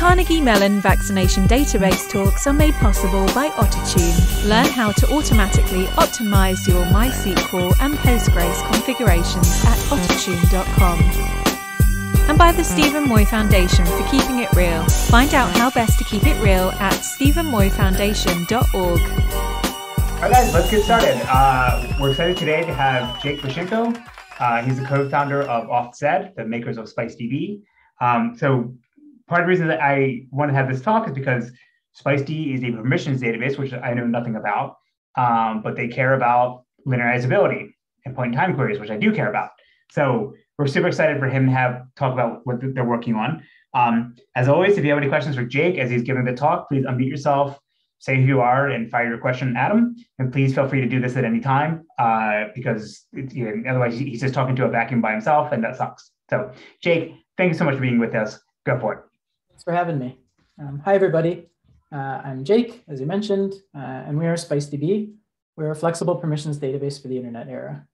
Carnegie Mellon vaccination database talks are made possible by Ottertune. Learn how to automatically optimize your MySQL and Postgres configurations at ottertune.com. And by the Steven Moy Foundation for keeping it real. Find out how best to keep it real at stevenmoyfoundation.org. All right, guys, let's get started. Uh, we're excited today to have Jake Moshenko. Uh, he's the co-founder of AuthZed, the makers of SpiceDB. Um, so part of the reason that I want to have this talk is because SpiceDB is a permissions database, which I know nothing about, um, but they care about linearizability and point in time queries, which I do care about. So we're super excited for him to have talk about what they're working on. Um, as always, if you have any questions for Jake as he's giving the talk, please unmute yourself, say who you are, and fire your question at him. And please feel free to do this at any time uh, because you know, otherwise he's just talking to a vacuum by himself, and that sucks. So, Jake, thank you so much for being with us. Go for it. Thanks for having me. Um, hi, everybody. Uh, I'm Jake, as you mentioned, uh, and we are SpiceDB. We're a flexible permissions database for the internet era.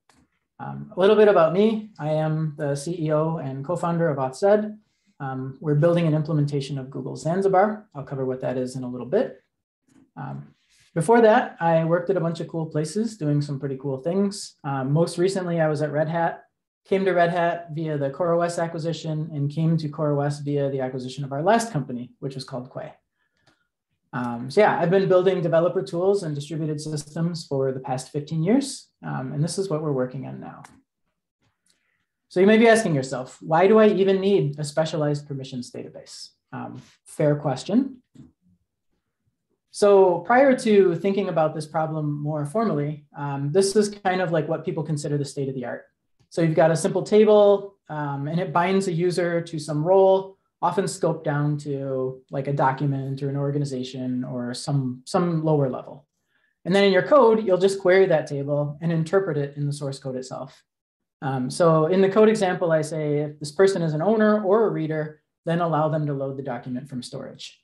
Um, a little bit about me. I am the CEO and co-founder of AuthZed. Um, we're building an implementation of Google Zanzibar. I'll cover what that is in a little bit. Um, before that, I worked at a bunch of cool places doing some pretty cool things. Um, most recently, I was at Red Hat came to Red Hat via the CoreOS acquisition and came to CoreOS via the acquisition of our last company, which was called Quay. Um, so yeah, I've been building developer tools and distributed systems for the past 15 years, um, and this is what we're working on now. So you may be asking yourself, why do I even need a specialized permissions database? Um, fair question. So prior to thinking about this problem more formally, um, this is kind of like what people consider the state of the art. So you've got a simple table um, and it binds a user to some role, often scoped down to like a document or an organization or some, some lower level. And then in your code, you'll just query that table and interpret it in the source code itself. Um, so in the code example, I say if this person is an owner or a reader, then allow them to load the document from storage.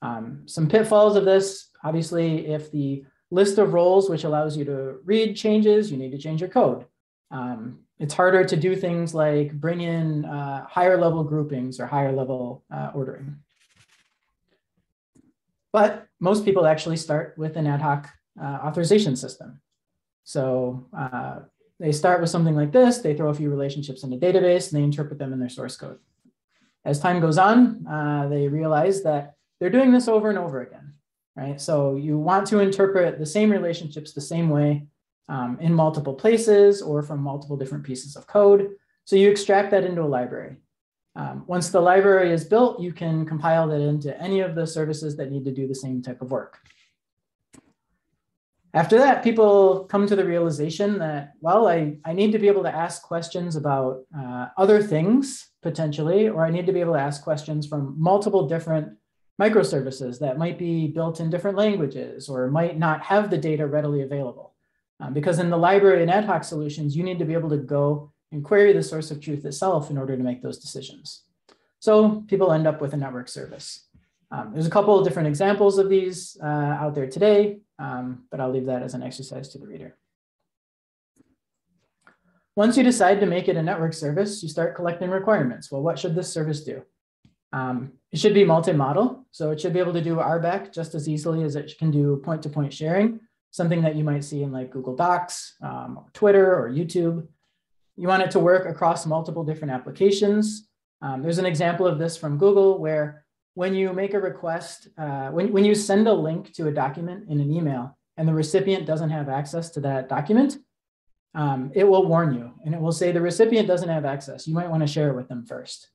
Um, some pitfalls of this, obviously, if the list of roles which allows you to read changes, you need to change your code. Um, it's harder to do things like bring in uh, higher level groupings or higher level uh, ordering. But most people actually start with an ad hoc uh, authorization system. So uh, they start with something like this, they throw a few relationships in a database and they interpret them in their source code. As time goes on, uh, they realize that they're doing this over and over again, right? So you want to interpret the same relationships the same way um, in multiple places or from multiple different pieces of code. So you extract that into a library. Um, once the library is built, you can compile that into any of the services that need to do the same type of work. After that, people come to the realization that, well, I, I need to be able to ask questions about uh, other things potentially, or I need to be able to ask questions from multiple different microservices that might be built in different languages or might not have the data readily available. Um, because in the library and ad hoc solutions, you need to be able to go and query the source of truth itself in order to make those decisions. So people end up with a network service. Um, there's a couple of different examples of these uh, out there today, um, but I'll leave that as an exercise to the reader. Once you decide to make it a network service, you start collecting requirements. Well, what should this service do? Um, it should be multi-model, so it should be able to do RBAC just as easily as it can do point-to-point -point sharing, something that you might see in like Google Docs, um, or Twitter, or YouTube. You want it to work across multiple different applications. Um, there's an example of this from Google where when you make a request, uh, when, when you send a link to a document in an email and the recipient doesn't have access to that document, um, it will warn you and it will say the recipient doesn't have access. You might want to share it with them first.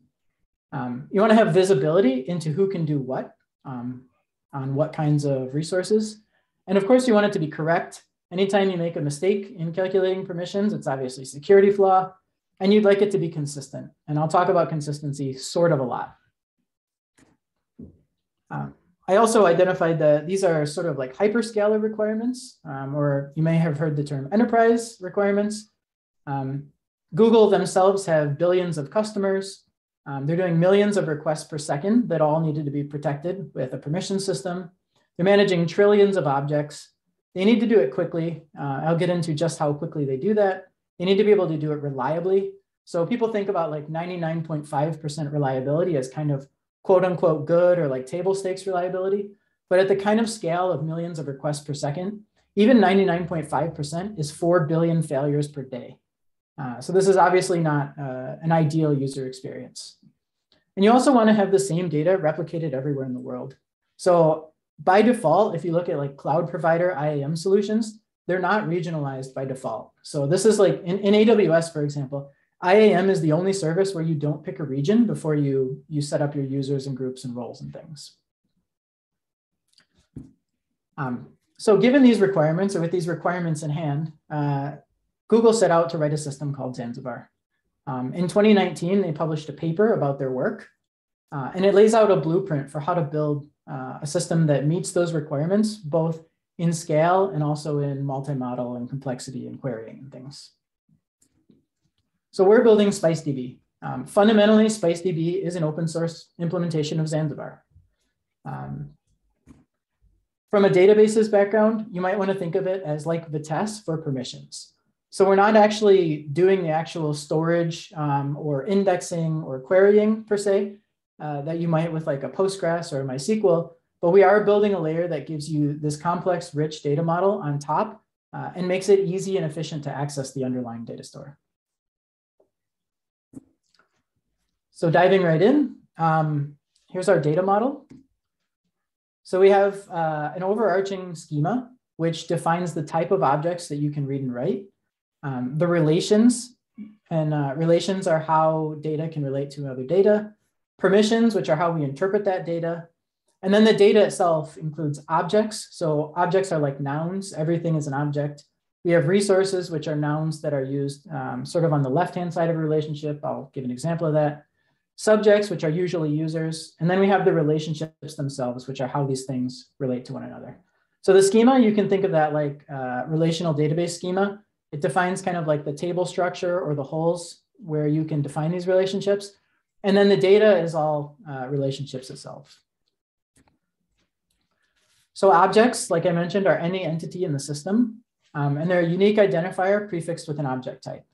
Um, you want to have visibility into who can do what um, on what kinds of resources. And of course, you want it to be correct. Anytime you make a mistake in calculating permissions, it's obviously security flaw, and you'd like it to be consistent. And I'll talk about consistency sort of a lot. Um, I also identified that these are sort of like hyperscaler requirements, um, or you may have heard the term enterprise requirements. Um, Google themselves have billions of customers. Um, they're doing millions of requests per second that all needed to be protected with a permission system. They're managing trillions of objects. They need to do it quickly. Uh, I'll get into just how quickly they do that. They need to be able to do it reliably. So people think about like 99.5% reliability as kind of quote unquote good or like table stakes reliability. But at the kind of scale of millions of requests per second, even 99.5% is 4 billion failures per day. Uh, so this is obviously not uh, an ideal user experience. And you also want to have the same data replicated everywhere in the world. So by default, if you look at like cloud provider IAM solutions, they're not regionalized by default. So this is like in, in AWS, for example, IAM is the only service where you don't pick a region before you, you set up your users and groups and roles and things. Um, so given these requirements or with these requirements in hand, uh, Google set out to write a system called Zanzibar. Um, in 2019, they published a paper about their work, uh, and it lays out a blueprint for how to build uh, a system that meets those requirements, both in scale and also in multi-model and complexity and querying and things. So we're building SpiceDB. Um, fundamentally, SpiceDB is an open source implementation of Zanzibar. Um, from a databases background, you might want to think of it as like Vitess for permissions. So we're not actually doing the actual storage um, or indexing or querying per se uh, that you might with like a Postgres or MySQL, but we are building a layer that gives you this complex, rich data model on top uh, and makes it easy and efficient to access the underlying data store. So diving right in, um, here's our data model. So we have uh, an overarching schema, which defines the type of objects that you can read and write. Um, the relations, and uh, relations are how data can relate to other data. Permissions, which are how we interpret that data. And then the data itself includes objects. So objects are like nouns. Everything is an object. We have resources, which are nouns that are used um, sort of on the left-hand side of a relationship. I'll give an example of that. Subjects, which are usually users. And then we have the relationships themselves, which are how these things relate to one another. So the schema, you can think of that like uh, relational database schema. It defines kind of like the table structure or the holes where you can define these relationships. And then the data is all uh, relationships itself. So objects, like I mentioned, are any entity in the system, um, and they're a unique identifier prefixed with an object type.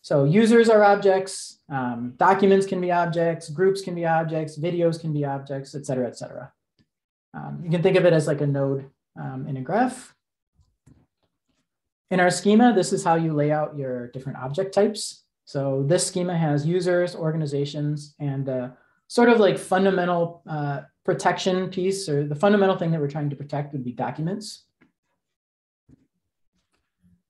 So users are objects, um, documents can be objects, groups can be objects, videos can be objects, et cetera, et cetera. Um, you can think of it as like a node um, in a graph. In our schema, this is how you lay out your different object types. So this schema has users, organizations, and uh, sort of like fundamental uh, protection piece, or the fundamental thing that we're trying to protect would be documents.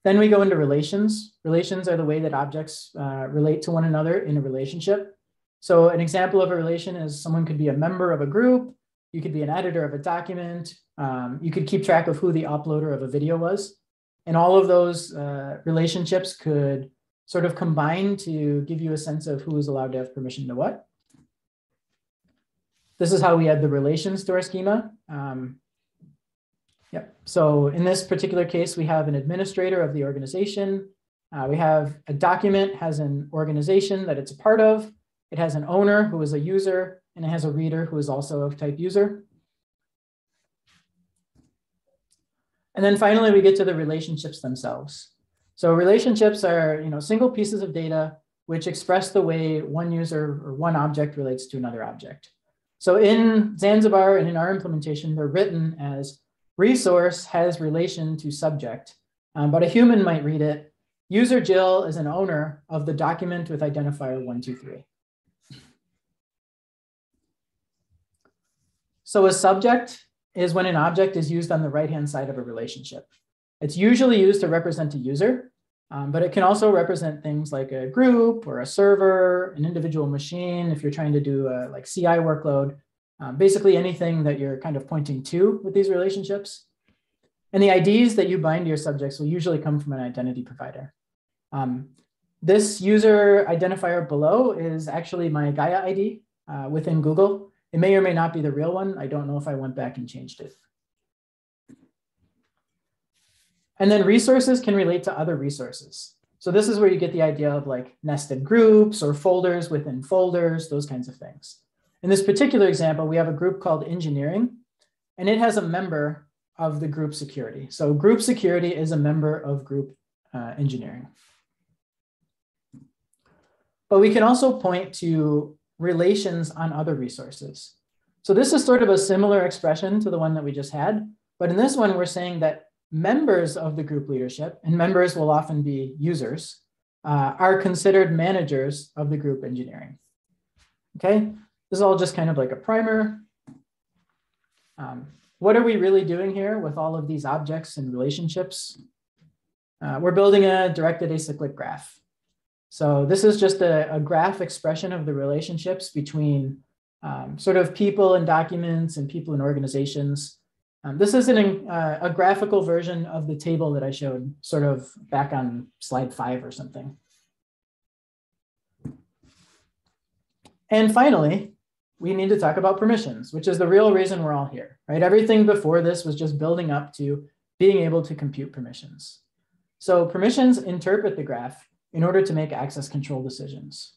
Then we go into relations. Relations are the way that objects uh, relate to one another in a relationship. So an example of a relation is someone could be a member of a group, you could be an editor of a document, um, you could keep track of who the uploader of a video was. And all of those uh, relationships could sort of combine to give you a sense of who is allowed to have permission to what. This is how we add the relations to our schema. Um, yep. So in this particular case, we have an administrator of the organization. Uh, we have a document has an organization that it's a part of. It has an owner who is a user, and it has a reader who is also of type user. And then finally, we get to the relationships themselves. So relationships are you know, single pieces of data which express the way one user or one object relates to another object. So in Zanzibar and in our implementation, they're written as resource has relation to subject, um, but a human might read it. User Jill is an owner of the document with identifier 123. So a subject is when an object is used on the right-hand side of a relationship. It's usually used to represent a user, um, but it can also represent things like a group or a server, an individual machine, if you're trying to do a like CI workload, um, basically anything that you're kind of pointing to with these relationships. And the IDs that you bind to your subjects will usually come from an identity provider. Um, this user identifier below is actually my Gaia ID uh, within Google. It may or may not be the real one. I don't know if I went back and changed it. And then resources can relate to other resources. So this is where you get the idea of like nested groups or folders within folders, those kinds of things. In this particular example, we have a group called engineering, and it has a member of the group security. So group security is a member of group uh, engineering. But we can also point to relations on other resources. So this is sort of a similar expression to the one that we just had. But in this one, we're saying that members of the group leadership, and members will often be users, uh, are considered managers of the group engineering. Okay, this is all just kind of like a primer. Um, what are we really doing here with all of these objects and relationships? Uh, we're building a directed acyclic graph. So this is just a, a graph expression of the relationships between um, sort of people and documents and people and organizations. Um, this is an, uh, a graphical version of the table that I showed sort of back on slide five or something. And finally, we need to talk about permissions, which is the real reason we're all here, right? Everything before this was just building up to being able to compute permissions. So permissions interpret the graph in order to make access control decisions.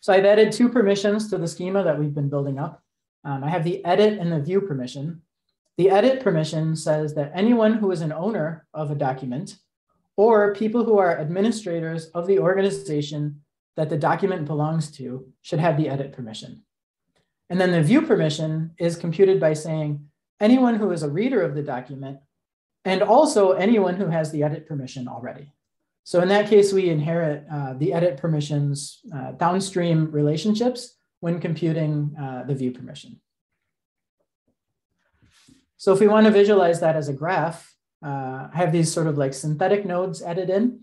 So I've added two permissions to the schema that we've been building up. Um, I have the edit and the view permission. The edit permission says that anyone who is an owner of a document or people who are administrators of the organization that the document belongs to should have the edit permission. And then the view permission is computed by saying anyone who is a reader of the document and also anyone who has the edit permission already. So in that case, we inherit uh, the edit permissions uh, downstream relationships when computing uh, the view permission. So if we want to visualize that as a graph, uh, I have these sort of like synthetic nodes added in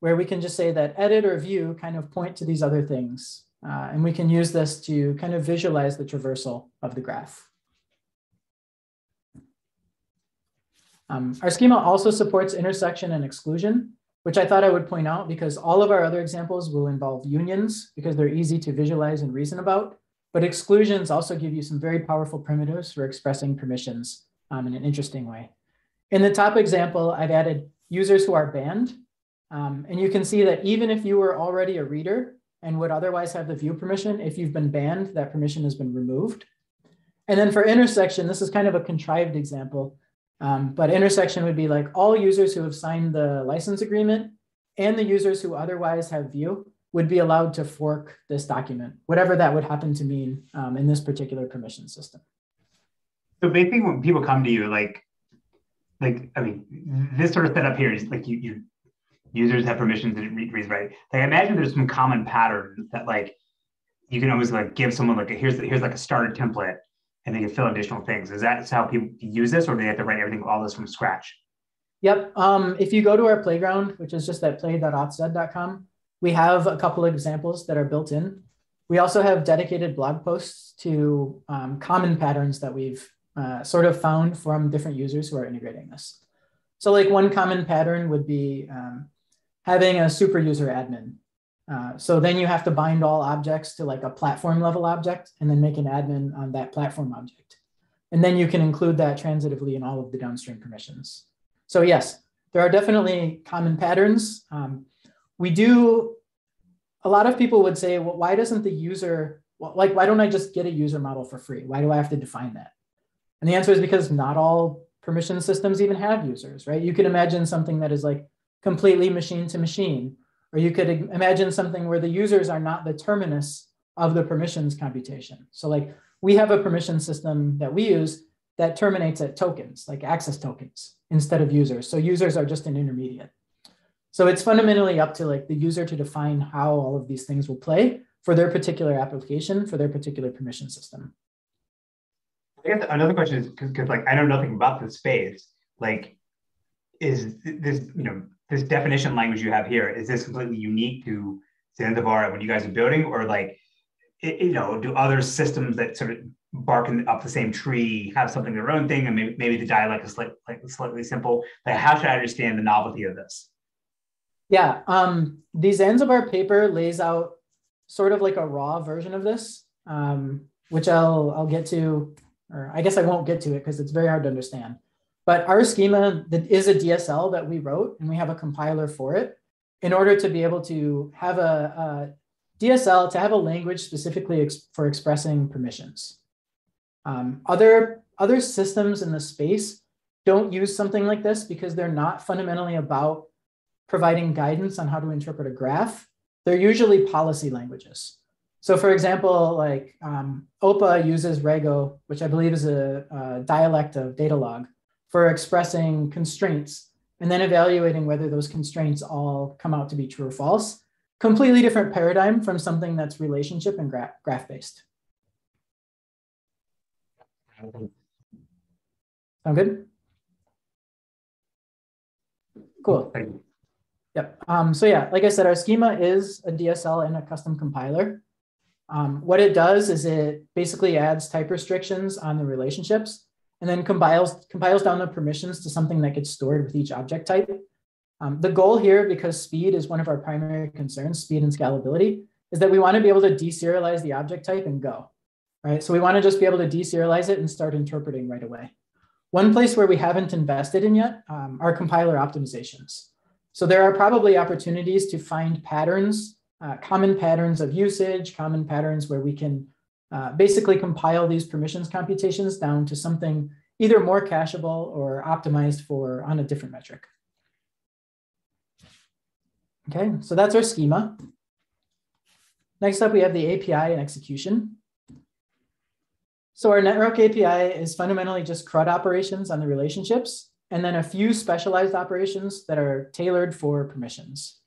where we can just say that edit or view kind of point to these other things. Uh, and we can use this to kind of visualize the traversal of the graph. Um, our schema also supports intersection and exclusion, which I thought I would point out because all of our other examples will involve unions because they're easy to visualize and reason about. But exclusions also give you some very powerful primitives for expressing permissions um, in an interesting way. In the top example, I've added users who are banned um, and you can see that even if you were already a reader and would otherwise have the view permission, if you've been banned, that permission has been removed. And then for intersection, this is kind of a contrived example, um, but intersection would be like all users who have signed the license agreement and the users who otherwise have view would be allowed to fork this document, whatever that would happen to mean um, in this particular permission system. So basically when people come to you, like, like, I mean, this sort of setup here is like you, you users have permissions to read, read write. Like I imagine there's some common patterns that like you can always like give someone like a, here's here's like a starter template and they can fill additional things. Is that how people use this, or do they have to write everything all this from scratch? Yep. Um, if you go to our playground, which is just at play.authzed.com, we have a couple of examples that are built in. We also have dedicated blog posts to um, common patterns that we've uh, sort of found from different users who are integrating this. So like one common pattern would be um, having a super user admin. Uh, so then you have to bind all objects to like a platform level object and then make an admin on that platform object. And then you can include that transitively in all of the downstream permissions. So yes, there are definitely common patterns. Um, we do, a lot of people would say, well, why doesn't the user, well, like, why don't I just get a user model for free? Why do I have to define that? And the answer is because not all permission systems even have users, right? You can imagine something that is like completely machine to machine. Or you could imagine something where the users are not the terminus of the permissions computation. So like we have a permission system that we use that terminates at tokens, like access tokens, instead of users. So users are just an intermediate. So it's fundamentally up to like the user to define how all of these things will play for their particular application, for their particular permission system. I guess another question is because like I know nothing about this space. Like, is this you know this definition language you have here is this completely unique to Zanzibar when you guys are building, or like, it, you know, do other systems that sort of barking up the same tree have something their own thing, and maybe maybe the dialect is like, like slightly simple? Like, how should I understand the novelty of this? Yeah, um, the Zanzibar paper lays out sort of like a raw version of this, um, which I'll I'll get to, or I guess I won't get to it because it's very hard to understand. But our schema that is a DSL that we wrote, and we have a compiler for it in order to be able to have a, a DSL to have a language specifically ex for expressing permissions. Um, other, other systems in the space don't use something like this because they're not fundamentally about providing guidance on how to interpret a graph. They're usually policy languages. So for example, like um, OPA uses Rego, which I believe is a, a dialect of Datalog for expressing constraints and then evaluating whether those constraints all come out to be true or false. Completely different paradigm from something that's relationship and graph, graph based. Sound good? Cool. Yep. Um, so yeah, like I said, our schema is a DSL and a custom compiler. Um, what it does is it basically adds type restrictions on the relationships and then compiles, compiles down the permissions to something that gets stored with each object type. Um, the goal here, because speed is one of our primary concerns, speed and scalability, is that we want to be able to deserialize the object type and go, right? So we want to just be able to deserialize it and start interpreting right away. One place where we haven't invested in yet um, are compiler optimizations. So there are probably opportunities to find patterns, uh, common patterns of usage, common patterns where we can uh, basically compile these permissions computations down to something either more cacheable or optimized for on a different metric. Okay, so that's our schema. Next up, we have the API and execution. So our network API is fundamentally just CRUD operations on the relationships and then a few specialized operations that are tailored for permissions.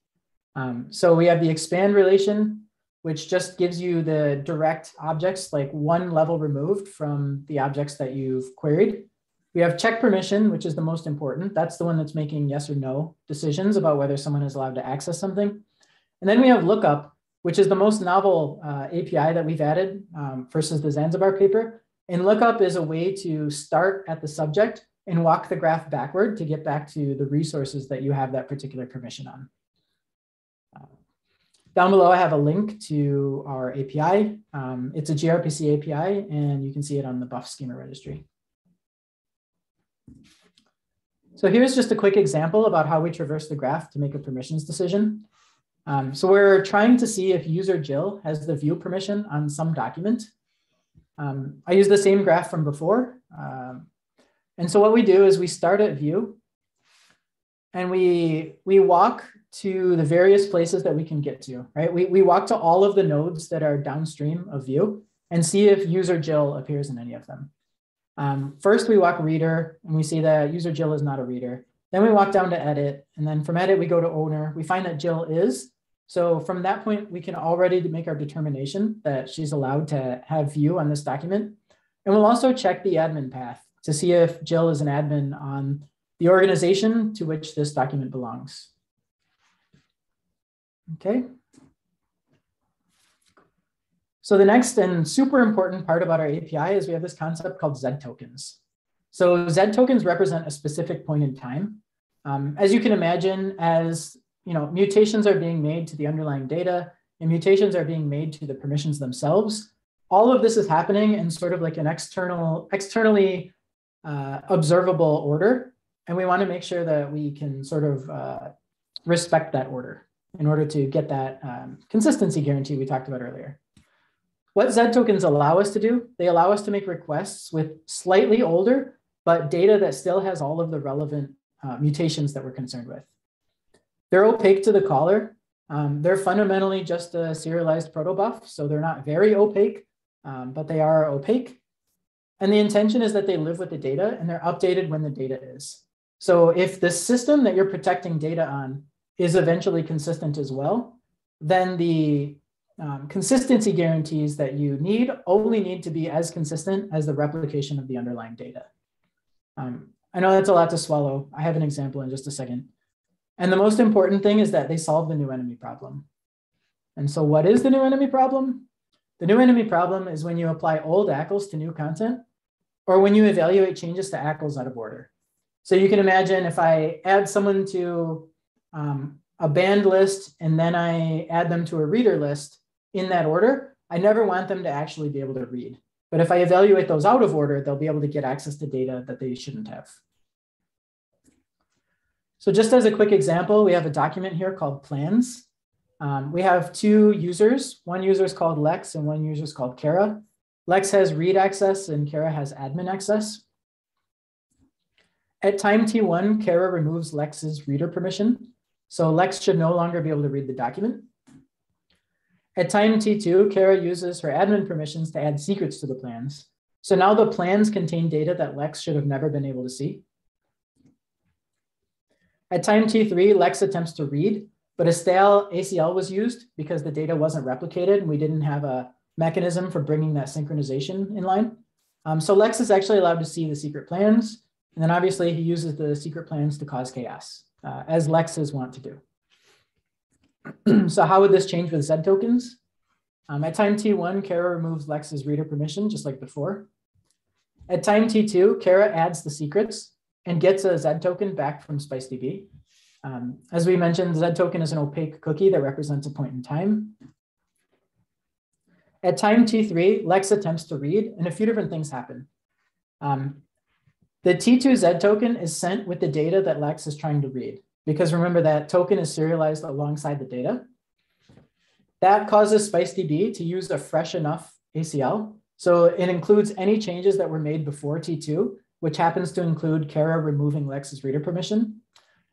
Um, so we have the expand relation, which just gives you the direct objects like one level removed from the objects that you've queried. We have check permission, which is the most important. That's the one that's making yes or no decisions about whether someone is allowed to access something. And then we have lookup, which is the most novel uh, API that we've added um, versus the Zanzibar paper. And lookup is a way to start at the subject and walk the graph backward to get back to the resources that you have that particular permission on. Down below, I have a link to our API. Um, it's a gRPC API, and you can see it on the Buf schema registry. So here's just a quick example about how we traverse the graph to make a permissions decision. Um, so we're trying to see if user Jill has the view permission on some document. Um, I use the same graph from before. Um, and so what we do is we start at view and we, we walk to the various places that we can get to, right? We, we walk to all of the nodes that are downstream of view and see if user Jill appears in any of them. Um, first, we walk reader and we see that user Jill is not a reader. Then we walk down to edit. And then from edit, we go to owner. We find that Jill is. So from that point, we can already make our determination that she's allowed to have view on this document. And we'll also check the admin path to see if Jill is an admin on the organization to which this document belongs. Okay. So the next and super important part about our API is we have this concept called Z tokens. So Z tokens represent a specific point in time. Um, as you can imagine, as you know, mutations are being made to the underlying data and mutations are being made to the permissions themselves. All of this is happening in sort of like an external, externally uh, observable order. And we want to make sure that we can sort of uh, respect that order in order to get that um, consistency guarantee we talked about earlier. What Z tokens allow us to do, they allow us to make requests with slightly older, but data that still has all of the relevant uh, mutations that we're concerned with. They're opaque to the caller. Um, they're fundamentally just a serialized protobuf, so they're not very opaque, um, but they are opaque. And the intention is that they live with the data and they're updated when the data is. So if the system that you're protecting data on is eventually consistent as well, then the um, consistency guarantees that you need only need to be as consistent as the replication of the underlying data. Um, I know that's a lot to swallow. I have an example in just a second. And the most important thing is that they solve the new enemy problem. And so what is the new enemy problem? The new enemy problem is when you apply old ACLs to new content or when you evaluate changes to ACLs out of order. So you can imagine if I add someone to um, a band list and then I add them to a reader list in that order, I never want them to actually be able to read. But if I evaluate those out of order, they'll be able to get access to data that they shouldn't have. So just as a quick example, we have a document here called plans. Um, we have two users. One user is called Lex and one user is called Kara. Lex has read access and Kara has admin access. At time T1, Kara removes Lex's reader permission. So Lex should no longer be able to read the document. At time T2, Kara uses her admin permissions to add secrets to the plans. So now the plans contain data that Lex should have never been able to see. At time T3, Lex attempts to read, but a stale ACL was used because the data wasn't replicated and we didn't have a mechanism for bringing that synchronization in line. Um, so Lex is actually allowed to see the secret plans. And then obviously he uses the secret plans to cause chaos, uh, as Lexes want to do. so how would this change with Z tokens? Um, at time T1, Kara removes Lex's reader permission, just like before. At time T2, Kara adds the secrets and gets a Z token back from SpiceDB. Um, as we mentioned, the Z token is an opaque cookie that represents a point in time. At time T3, Lex attempts to read and a few different things happen. Um, the T2Z token is sent with the data that Lex is trying to read, because remember that token is serialized alongside the data. That causes SpiceDB to use a fresh enough ACL. So it includes any changes that were made before T2, which happens to include Kara removing Lex's reader permission.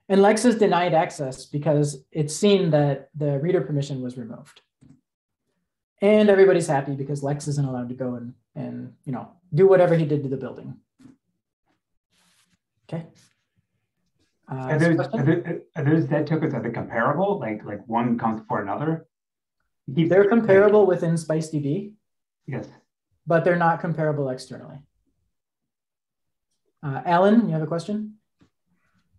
And Lex is denied access because it's seen that the reader permission was removed and everybody's happy because Lex isn't allowed to go and and you know do whatever he did to the building. Okay. Uh, are, those, are, those, are those Z tokens are they comparable? Like like one comes before another? They're comparable like, within SpiceDB. Yes. But they're not comparable externally. Uh, Alan, you have a question?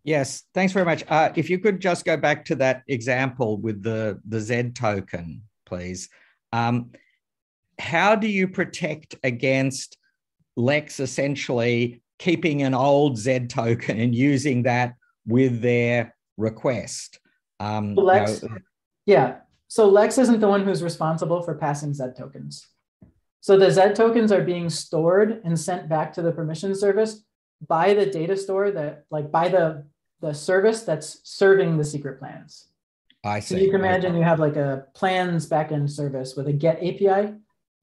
Yes, thanks very much. Uh, if you could just go back to that example with the, the Z token, please. Um, how do you protect against Lex essentially keeping an old Z token and using that with their request? Um, Lex, you know, yeah. So Lex isn't the one who's responsible for passing Z tokens. So the Z tokens are being stored and sent back to the permission service by the data store that, like, by the the service that's serving the secret plans. I see. So you can imagine you have like a plans backend service with a get API.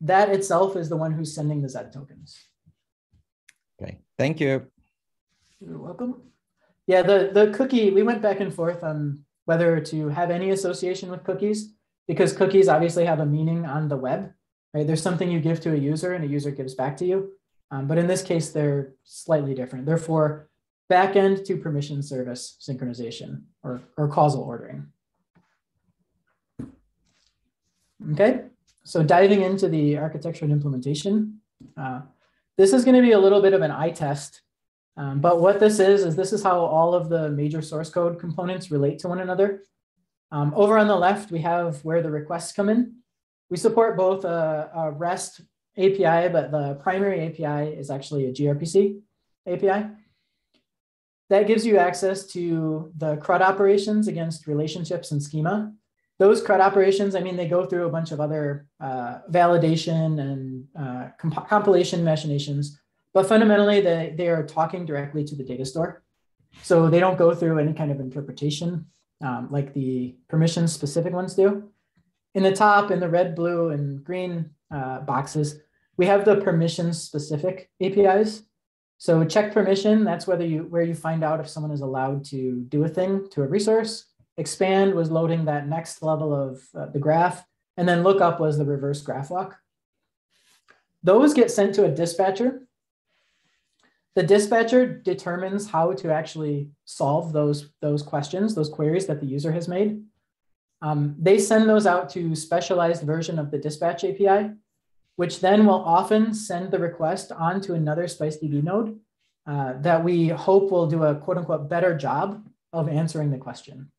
That itself is the one who's sending the Z tokens. Okay, thank you. You're welcome. Yeah, the, the cookie, we went back and forth on whether to have any association with cookies because cookies obviously have a meaning on the web, right? There's something you give to a user and a user gives back to you. Um, but in this case, they're slightly different. They're for backend to permission service synchronization or, or causal ordering. Okay, so diving into the architecture and implementation, uh, this is going to be a little bit of an eye test. Um, but what this is, is this is how all of the major source code components relate to one another. Um, over on the left, we have where the requests come in. We support both a, a REST API, but the primary API is actually a gRPC API. That gives you access to the CRUD operations against relationships and schema those CRUD operations, I mean, they go through a bunch of other uh, validation and uh, comp compilation machinations, but fundamentally they, they are talking directly to the data store. So they don't go through any kind of interpretation um, like the permission specific ones do. In the top, in the red, blue, and green uh, boxes, we have the permission specific APIs. So check permission, that's whether you where you find out if someone is allowed to do a thing to a resource. Expand was loading that next level of uh, the graph. And then lookup was the reverse graph walk. Those get sent to a dispatcher. The dispatcher determines how to actually solve those, those questions, those queries that the user has made. Um, they send those out to specialized version of the dispatch API, which then will often send the request onto another SpiceDB node uh, that we hope will do a quote unquote better job of answering the question.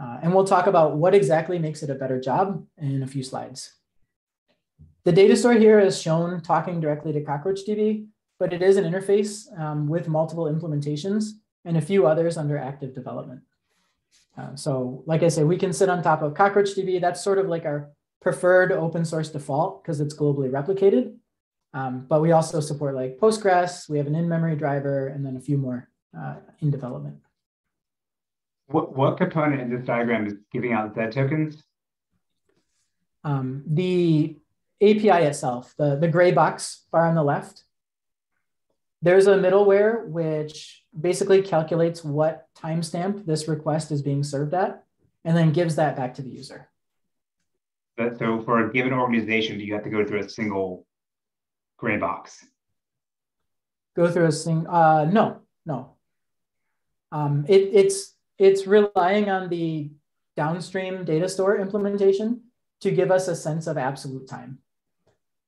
Uh, and we'll talk about what exactly makes it a better job in a few slides. The data store here is shown talking directly to CockroachDB, but it is an interface um, with multiple implementations and a few others under active development. Uh, so like I said, we can sit on top of CockroachDB. That's sort of like our preferred open source default because it's globally replicated. Um, but we also support like Postgres, we have an in-memory driver, and then a few more uh, in development. What, what component in this diagram is giving out Z tokens? Um, the API itself, the, the gray box bar on the left, there's a middleware which basically calculates what timestamp this request is being served at, and then gives that back to the user. So for a given organization, do you have to go through a single gray box? Go through a single, uh, no, no. Um, it, it's, it's relying on the downstream data store implementation to give us a sense of absolute time.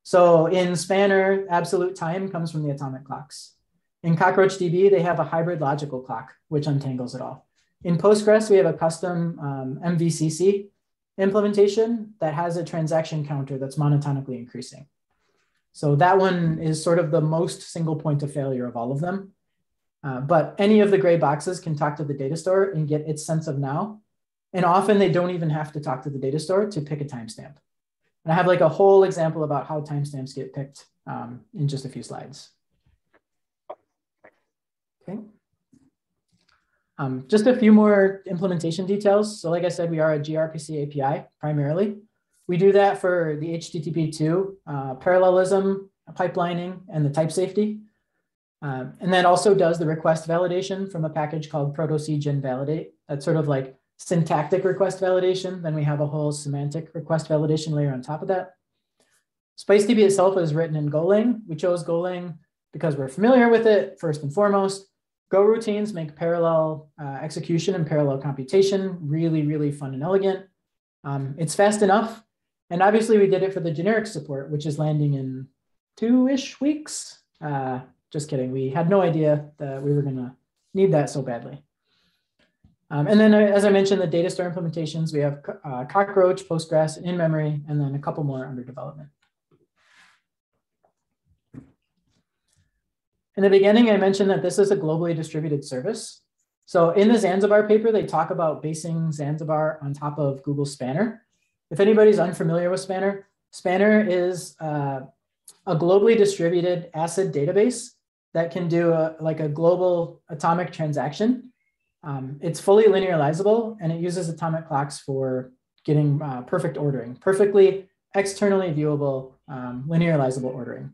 So in Spanner, absolute time comes from the atomic clocks. In CockroachDB, they have a hybrid logical clock, which untangles it all. In Postgres, we have a custom um, MVCC implementation that has a transaction counter that's monotonically increasing. So that one is sort of the most single point of failure of all of them. Uh, but any of the gray boxes can talk to the data store and get its sense of now. And often they don't even have to talk to the data store to pick a timestamp. And I have like a whole example about how timestamps get picked um, in just a few slides. Okay. Um, just a few more implementation details. So like I said, we are a gRPC API primarily. We do that for the HTTP2 uh, parallelism, pipelining, and the type safety. Um, and that also does the request validation from a package called protoc-gen validate. That's sort of like syntactic request validation. Then we have a whole semantic request validation layer on top of that. SpiceDB itself is written in Golang. We chose Golang because we're familiar with it, first and foremost. Go routines make parallel uh, execution and parallel computation really, really fun and elegant. Um, it's fast enough. And obviously we did it for the generic support, which is landing in two-ish weeks. Uh, just kidding. We had no idea that we were gonna need that so badly. Um, and then, as I mentioned, the data store implementations, we have uh, Cockroach, Postgres, in-memory, and then a couple more under development. In the beginning, I mentioned that this is a globally distributed service. So in the Zanzibar paper, they talk about basing Zanzibar on top of Google Spanner. If anybody's unfamiliar with Spanner, Spanner is uh, a globally distributed ACID database that can do a, like a global atomic transaction. Um, it's fully linearizable and it uses atomic clocks for getting uh, perfect ordering, perfectly externally viewable um, linearizable ordering.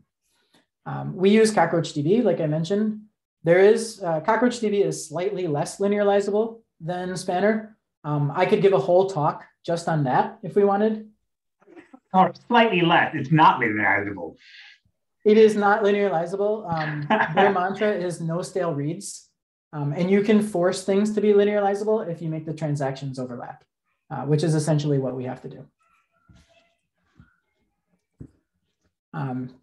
Um, we use CockroachDB, like I mentioned. There is, uh, CockroachDB is slightly less linearizable than Spanner. Um, I could give a whole talk just on that if we wanted. Or slightly less, it's not linearizable. It is not linearizable. Um, their mantra is no stale reads. Um, and you can force things to be linearizable if you make the transactions overlap, uh, which is essentially what we have to do. Um,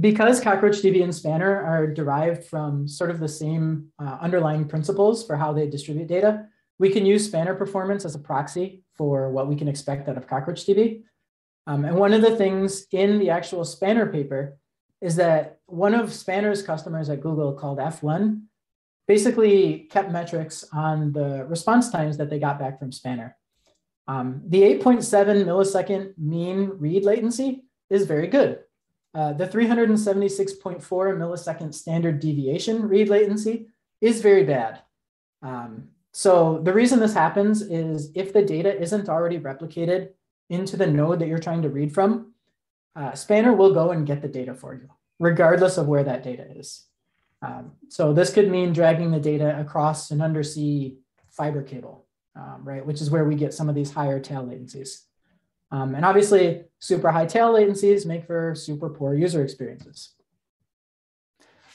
because CockroachDB and Spanner are derived from sort of the same uh, underlying principles for how they distribute data, we can use Spanner performance as a proxy for what we can expect out of CockroachDB. Um, and one of the things in the actual Spanner paper is that one of Spanner's customers at Google called F1 basically kept metrics on the response times that they got back from Spanner. Um, the 8.7 millisecond mean read latency is very good. Uh, the 376.4 millisecond standard deviation read latency is very bad. Um, so the reason this happens is if the data isn't already replicated into the node that you're trying to read from, uh, Spanner will go and get the data for you, regardless of where that data is. Um, so this could mean dragging the data across an undersea fiber cable, um, right, which is where we get some of these higher tail latencies. Um, and obviously, super high tail latencies make for super poor user experiences.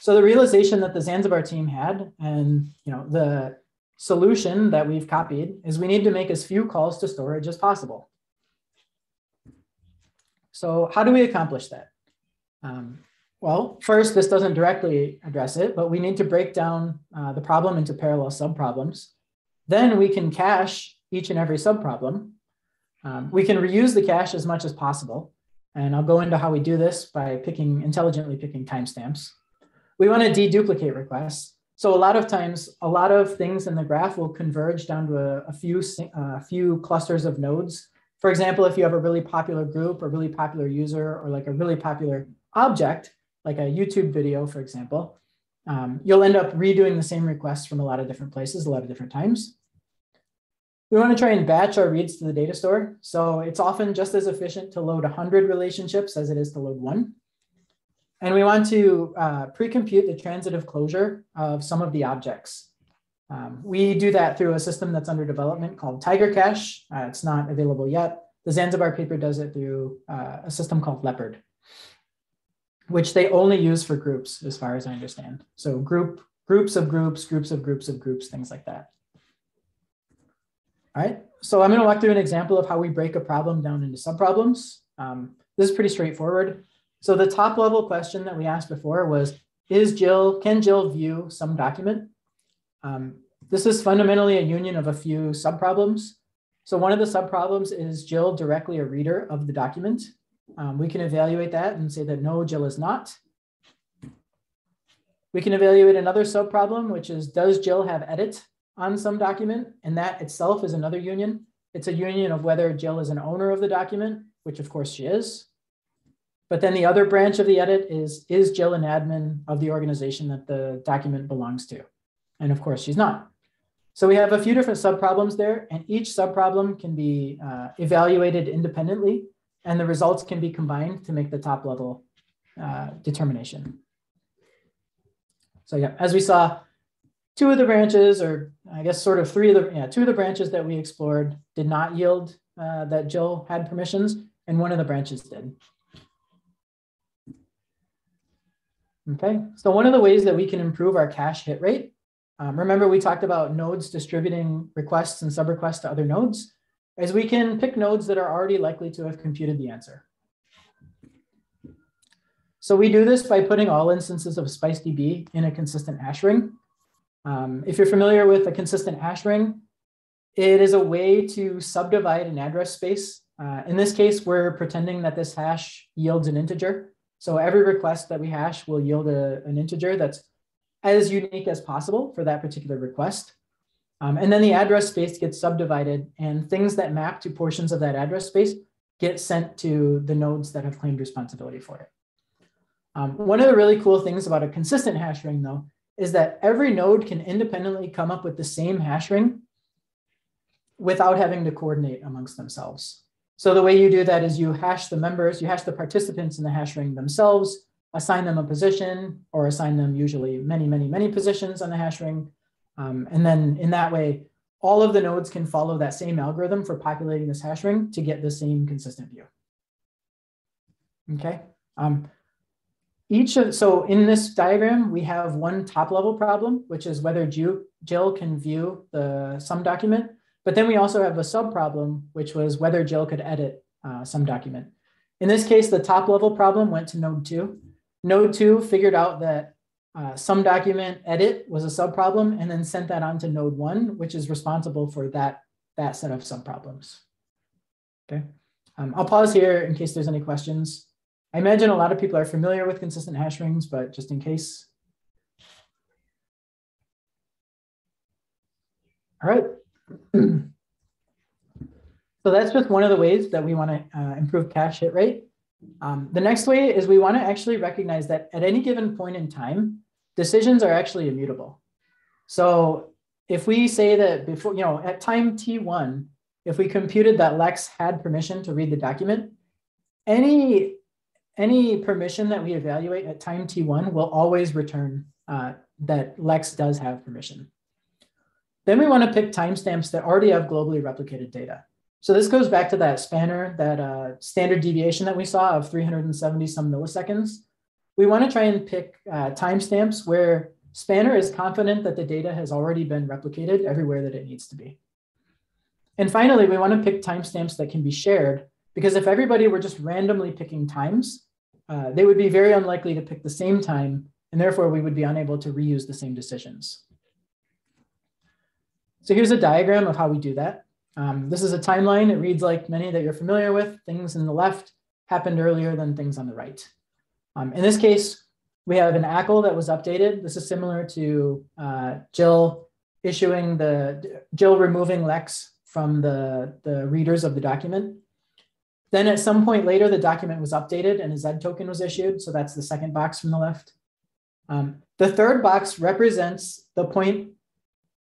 So the realization that the Zanzibar team had, and you know, the solution that we've copied is we need to make as few calls to storage as possible. So how do we accomplish that? Um, well, first, this doesn't directly address it, but we need to break down uh, the problem into parallel subproblems. Then we can cache each and every subproblem um, we can reuse the cache as much as possible. And I'll go into how we do this by picking intelligently picking timestamps. We want to deduplicate requests. So a lot of times, a lot of things in the graph will converge down to a, a few, a few clusters of nodes. For example, if you have a really popular group, a really popular user, or like a really popular object, like a YouTube video, for example, um, you'll end up redoing the same requests from a lot of different places, a lot of different times. We want to try and batch our reads to the data store. So it's often just as efficient to load 100 relationships as it is to load one. And we want to uh, pre-compute the transitive closure of some of the objects. Um, we do that through a system that's under development called Tiger Cache. Uh, it's not available yet, The Zanzibar paper does it through uh, a system called Leopard, which they only use for groups, as far as I understand. So group groups of groups, groups of groups of groups, things like that. All right, so I'm gonna walk through an example of how we break a problem down into subproblems. Um, this is pretty straightforward. So the top level question that we asked before was, is Jill, can Jill view some document? Um, this is fundamentally a union of a few subproblems. So one of the subproblems is Jill directly a reader of the document? Um, we can evaluate that and say that no, Jill is not. We can evaluate another subproblem, which is does Jill have edit on some document? And that itself is another union. It's a union of whether Jill is an owner of the document, which of course she is. But then the other branch of the edit is, is Jill an admin of the organization that the document belongs to? And of course she's not. So we have a few different subproblems there and each subproblem can be uh, evaluated independently and the results can be combined to make the top level uh, determination. So yeah, as we saw, two of the branches, or I guess sort of three of the, yeah, two of the branches that we explored did not yield uh, that Jill had permissions, and one of the branches did. Okay, so one of the ways that we can improve our cache hit rate, um, remember we talked about nodes distributing requests and sub-requests to other nodes, as we can pick nodes that are already likely to have computed the answer. So we do this by putting all instances of SpiceDB in a consistent hash ring. Um, if you're familiar with a consistent hash ring, it is a way to subdivide an address space. Uh, in this case, we're pretending that this hash yields an integer. So every request that we hash will yield a, an integer that's as unique as possible for that particular request. Um, and then the address space gets subdivided and things that map to portions of that address space get sent to the nodes that have claimed responsibility for it. Um, one of the really cool things about a consistent hash ring though, is that every node can independently come up with the same hash ring without having to coordinate amongst themselves. So the way you do that is you hash the members, you hash the participants in the hash ring themselves, assign them a position or assign them usually many, many, many positions on the hash ring. Um, and then in that way, all of the nodes can follow that same algorithm for populating this hash ring to get the same consistent view. Okay. Um, each of, so in this diagram, we have one top level problem, which is whether Jill can view the some document. But then we also have a sub problem, which was whether Jill could edit uh, some document. In this case, the top level problem went to node two. Node two figured out that uh, some document edit was a sub problem and then sent that on to node one, which is responsible for that, that set of sub problems. Okay, um, I'll pause here in case there's any questions. I imagine a lot of people are familiar with consistent hash rings, but just in case. All right. so that's just one of the ways that we want to uh, improve cache hit rate. Um, the next way is we want to actually recognize that at any given point in time, decisions are actually immutable. So if we say that before, you know, at time T1, if we computed that Lex had permission to read the document, any any permission that we evaluate at time T1 will always return uh, that Lex does have permission. Then we want to pick timestamps that already have globally replicated data. So this goes back to that spanner, that uh, standard deviation that we saw of 370 some milliseconds. We want to try and pick uh, timestamps where Spanner is confident that the data has already been replicated everywhere that it needs to be. And finally, we want to pick timestamps that can be shared because if everybody were just randomly picking times, uh, they would be very unlikely to pick the same time, and therefore we would be unable to reuse the same decisions. So here's a diagram of how we do that. Um, this is a timeline. It reads like many that you're familiar with. Things in the left happened earlier than things on the right. Um, in this case, we have an ACL that was updated. This is similar to uh, Jill issuing the, Jill removing Lex from the, the readers of the document. Then at some point later, the document was updated and a Z token was issued. So that's the second box from the left. Um, the third box represents the point,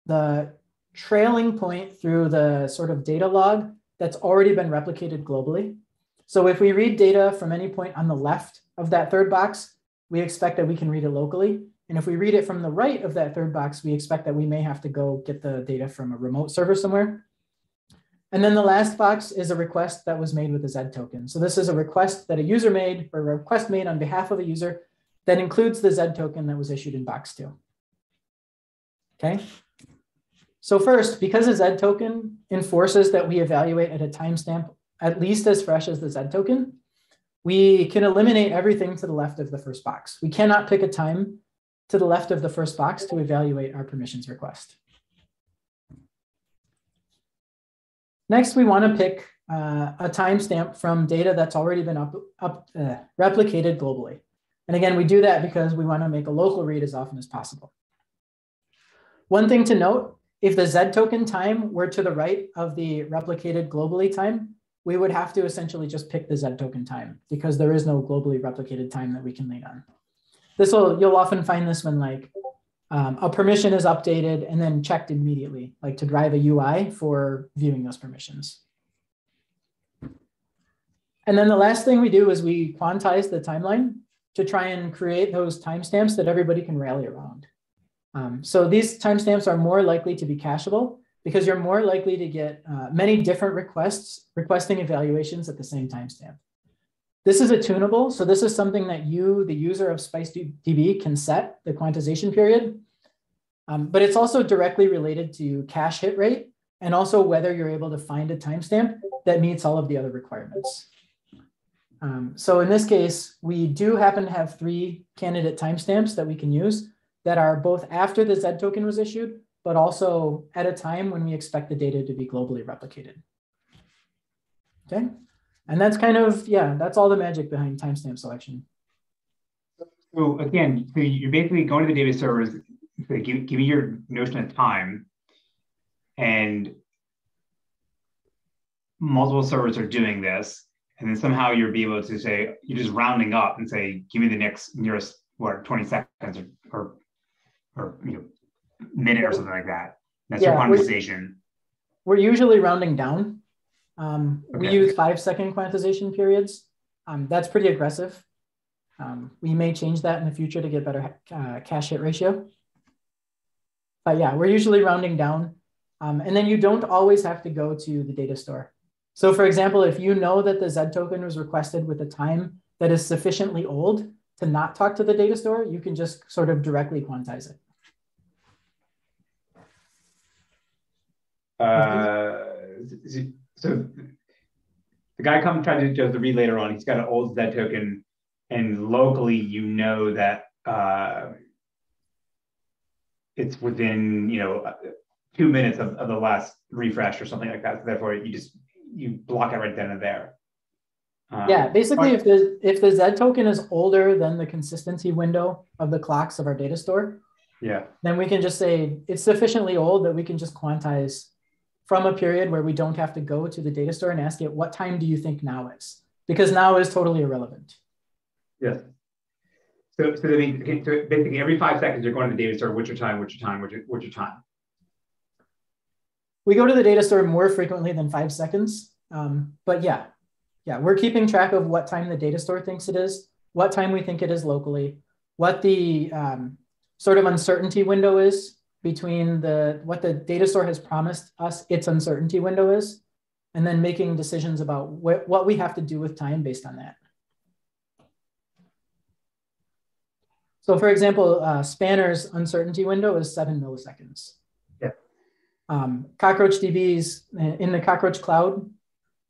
the trailing point through the sort of data log that's already been replicated globally. So if we read data from any point on the left of that third box, we expect that we can read it locally. And if we read it from the right of that third box, we expect that we may have to go get the data from a remote server somewhere. And then the last box is a request that was made with a Z token. So this is a request that a user made or a request made on behalf of a user that includes the Z token that was issued in box two. Okay. So first, because the a Z token enforces that we evaluate at a timestamp at least as fresh as the Z token, we can eliminate everything to the left of the first box. We cannot pick a time to the left of the first box to evaluate our permissions request. Next, we want to pick uh, a timestamp from data that's already been up, up uh, replicated globally. And again, we do that because we want to make a local read as often as possible. One thing to note, if the Z token time were to the right of the replicated globally time, we would have to essentially just pick the Z token time because there is no globally replicated time that we can lean on. This will, you'll often find this when like um, a permission is updated and then checked immediately, like to drive a UI for viewing those permissions. And then the last thing we do is we quantize the timeline to try and create those timestamps that everybody can rally around. Um, so these timestamps are more likely to be cacheable because you're more likely to get uh, many different requests requesting evaluations at the same timestamp. This is a tunable. So this is something that you, the user of SpiceDB, can set the quantization period. Um, but it's also directly related to cache hit rate and also whether you're able to find a timestamp that meets all of the other requirements. Um, so in this case, we do happen to have three candidate timestamps that we can use that are both after the Z token was issued, but also at a time when we expect the data to be globally replicated. Okay. And that's kind of, yeah, that's all the magic behind timestamp selection. So again, so you're basically going to the data servers, so give, give me your notion of time, and multiple servers are doing this, and then somehow you'll be able to say you're just rounding up and say, give me the next nearest what 20 seconds or or, or you know minute or something like that. That's yeah, your quantization. We're, we're usually rounding down um, okay. We use five second quantization periods. Um, that's pretty aggressive. Um, we may change that in the future to get better uh, cache hit ratio. But yeah, we're usually rounding down. Um, and then you don't always have to go to the data store. So for example, if you know that the Z token was requested with a time that is sufficiently old to not talk to the data store, you can just sort of directly quantize it. Uh, so the guy comes trying to do the read later on. He's got an old Z token, and locally you know that uh, it's within you know two minutes of, of the last refresh or something like that. So therefore, you just you block it right then and there. Um, yeah, basically, if the if the Z token is older than the consistency window of the clocks of our data store, yeah, then we can just say it's sufficiently old that we can just quantize from a period where we don't have to go to the data store and ask it, what time do you think now is? Because now is totally irrelevant. Yes. So, so, mean, so basically every five seconds you're going to the data store, what's your time, what's your time, what's your, what's your time? We go to the data store more frequently than five seconds. Um, but yeah, yeah, we're keeping track of what time the data store thinks it is, what time we think it is locally, what the um, sort of uncertainty window is between the what the data store has promised us its uncertainty window is, and then making decisions about wh what we have to do with time based on that. So for example, uh, Spanner's uncertainty window is seven milliseconds. Yeah. Um, CockroachDB's in the Cockroach Cloud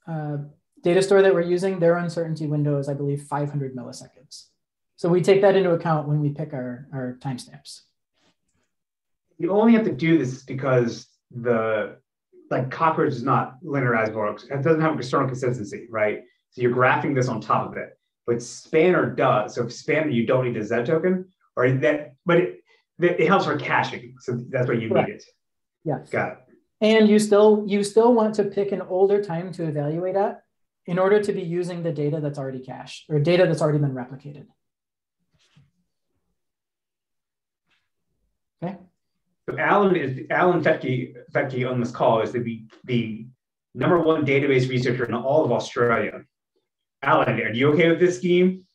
uh, data store that we're using, their uncertainty window is, I believe, 500 milliseconds. So we take that into account when we pick our, our timestamps you only have to do this because the like cockroach is not linearized works. It doesn't have external consistency, right? So you're graphing this on top of it. But Spanner does. So if Spanner, you don't need a Z token, or that, but it, it helps for caching. So that's why you need it. Yes. Got it. And you still you still want to pick an older time to evaluate at in order to be using the data that's already cached or data that's already been replicated. Okay. So Alan is Alan Fekete, Fekete on this call is the, the number one database researcher in all of Australia. Alan, are you okay with this scheme?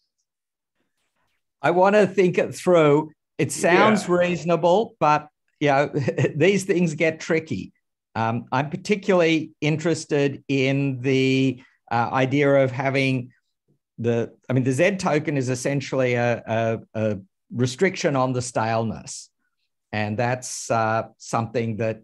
I want to think it through. It sounds yeah. reasonable, but you know, these things get tricky. Um, I'm particularly interested in the uh, idea of having the, I mean, the Z token is essentially a, a, a restriction on the staleness. And that's uh, something that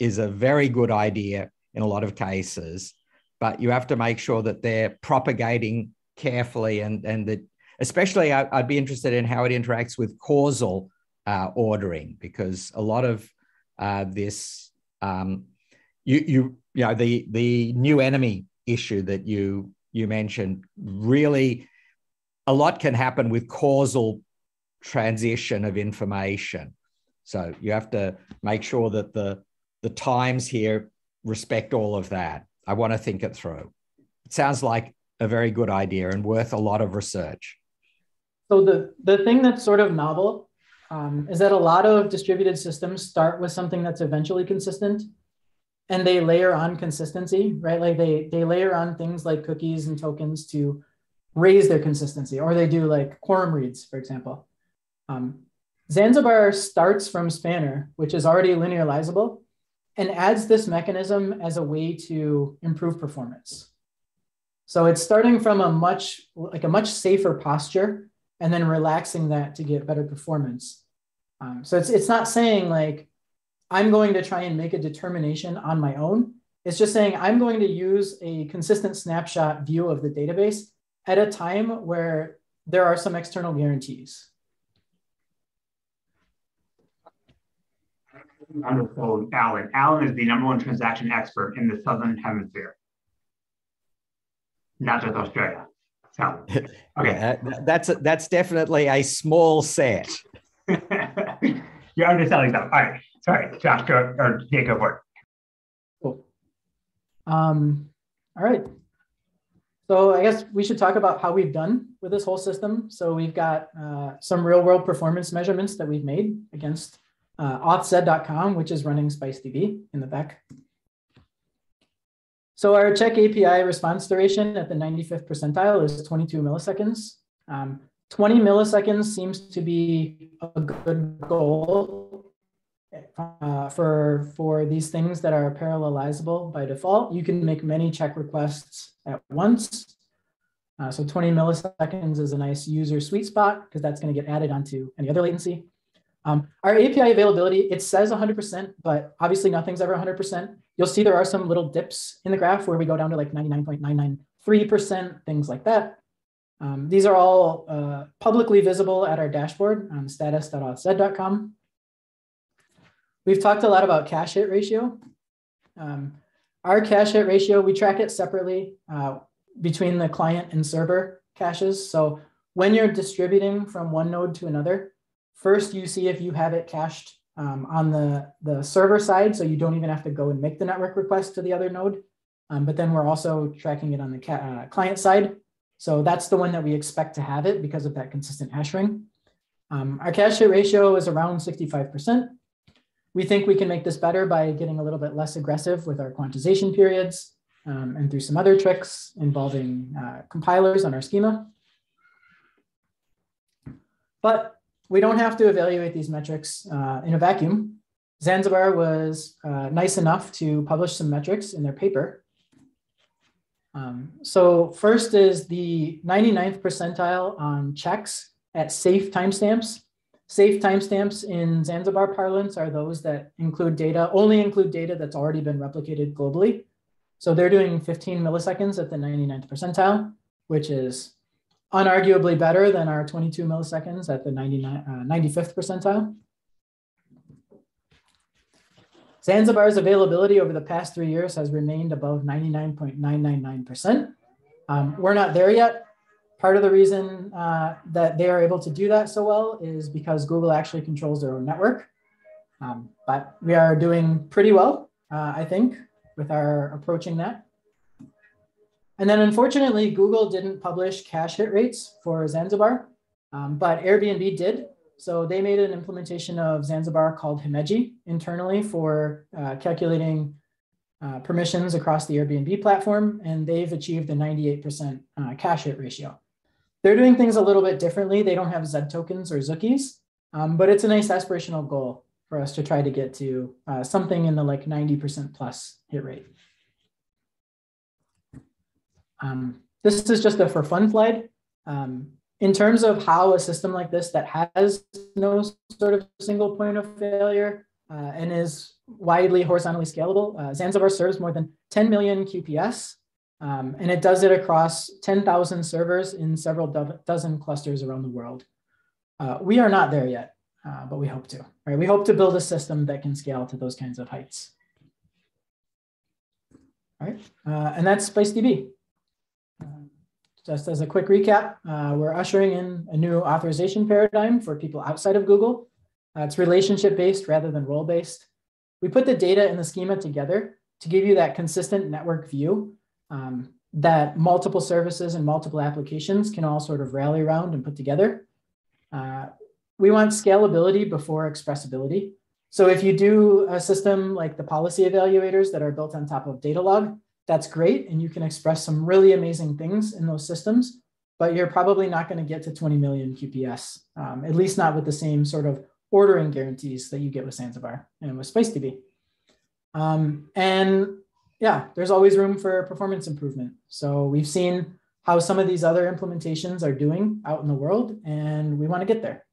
is a very good idea in a lot of cases, but you have to make sure that they're propagating carefully and, and that, especially, I, would be interested in how it interacts with causal uh, ordering because a lot of uh, this, um, you, you, you know, the, the new enemy issue that you, you mentioned really a lot can happen with causal transition of information. So you have to make sure that the the times here respect all of that. I want to think it through. It sounds like a very good idea and worth a lot of research. So the the thing that's sort of novel um, is that a lot of distributed systems start with something that's eventually consistent, and they layer on consistency, right? Like they they layer on things like cookies and tokens to raise their consistency, or they do like quorum reads, for example. Um, Zanzibar starts from Spanner, which is already linearizable, and adds this mechanism as a way to improve performance. So it's starting from a much like a much safer posture and then relaxing that to get better performance. Um, so it's it's not saying like I'm going to try and make a determination on my own. It's just saying I'm going to use a consistent snapshot view of the database at a time where there are some external guarantees. On Alan. Alan is the number one transaction expert in the Southern Hemisphere, not just Australia. So, okay. Yeah, that's, a, that's definitely a small set. You're underselling stuff. All right. Sorry, Josh, go, or Jake, go for it. Cool. Um, all right. So I guess we should talk about how we've done with this whole system. So we've got uh, some real world performance measurements that we've made against uh, authzed.com, which is running SpiceDB in the back. So our check API response duration at the 95th percentile is 22 milliseconds. Um, 20 milliseconds seems to be a good goal uh, for, for these things that are parallelizable by default. You can make many check requests at once. Uh, so 20 milliseconds is a nice user sweet spot because that's going to get added onto any other latency. Um, our API availability, it says 100%, but obviously nothing's ever 100%. You'll see there are some little dips in the graph where we go down to like 99.993%, things like that. Um, these are all uh, publicly visible at our dashboard on status.authzed.com. We've talked a lot about cache hit ratio. Um, our cache hit ratio, we track it separately uh, between the client and server caches. So when you're distributing from one node to another, First, you see if you have it cached um, on the, the server side, so you don't even have to go and make the network request to the other node. Um, but then we're also tracking it on the uh, client side. So that's the one that we expect to have it because of that consistent hash ring. Um, our cache hit ratio is around 65%. We think we can make this better by getting a little bit less aggressive with our quantization periods um, and through some other tricks involving uh, compilers on our schema. But we don't have to evaluate these metrics uh, in a vacuum. Zanzibar was uh, nice enough to publish some metrics in their paper. Um, so first is the 99th percentile on checks at safe timestamps. Safe timestamps in Zanzibar parlance are those that include data, only include data that's already been replicated globally. So they're doing 15 milliseconds at the 99th percentile, which is unarguably better than our 22 milliseconds at the 99, uh, 95th percentile. Zanzibar's availability over the past three years has remained above 99.999%. Um, we're not there yet. Part of the reason uh, that they are able to do that so well is because Google actually controls their own network. Um, but we are doing pretty well, uh, I think, with our approaching that. And then unfortunately, Google didn't publish cache hit rates for Zanzibar, um, but Airbnb did. So they made an implementation of Zanzibar called Himeji internally for uh, calculating uh, permissions across the Airbnb platform, and they've achieved a 98% uh, cache hit ratio. They're doing things a little bit differently. They don't have Z tokens or Zookies, um, but it's a nice aspirational goal. for us to try to get to uh, something in the like 90% plus hit rate. Um, this is just a for fun slide. Um, in terms of how a system like this that has no sort of single point of failure uh, and is widely horizontally scalable, uh, Zanzibar serves more than 10 million QPS, um, and it does it across 10,000 servers in several do dozen clusters around the world. Uh, we are not there yet, uh, but we hope to. Right? We hope to build a system that can scale to those kinds of heights. All right, uh, and that's SpiceDB. Just as a quick recap, uh, we're ushering in a new authorization paradigm for people outside of Google. Uh, it's relationship-based rather than role-based. We put the data and the schema together to give you that consistent network view um, that multiple services and multiple applications can all sort of rally around and put together. Uh, we want scalability before expressibility. So if you do a system like the policy evaluators that are built on top of Datalog, that's great. And you can express some really amazing things in those systems, but you're probably not going to get to 20 million QPS, um, at least not with the same sort of ordering guarantees that you get with Zanzibar and with SpiceDB. Um, and yeah, there's always room for performance improvement. So we've seen how some of these other implementations are doing out in the world, and we want to get there.